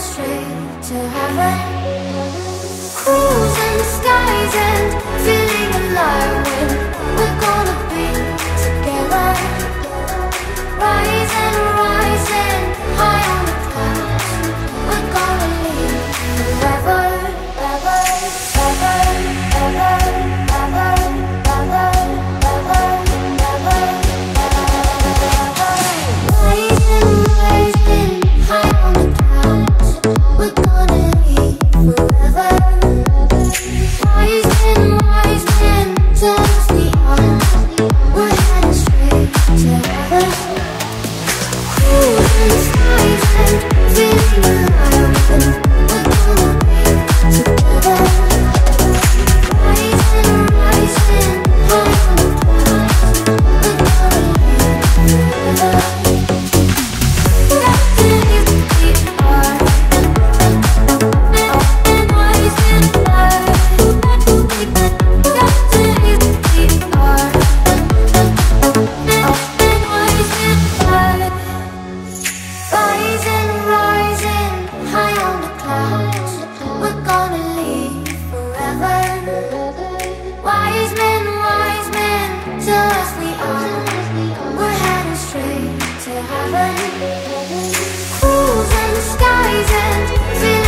straight to heaven. Ooh. Cruising and skies and